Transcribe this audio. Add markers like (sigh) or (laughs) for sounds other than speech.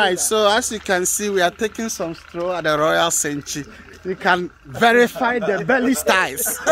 Right, so as you can see, we are taking some straw at the Royal Senchi. You can verify the belly styles. (laughs)